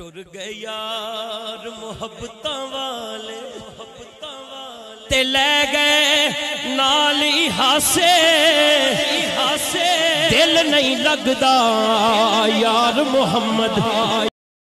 ٹر گئے یار محبتاں والے محبت والے۔ تے لے گئے نالی ہاسے۔ ہاسے۔ دل نہیں لگدا یار محمد۔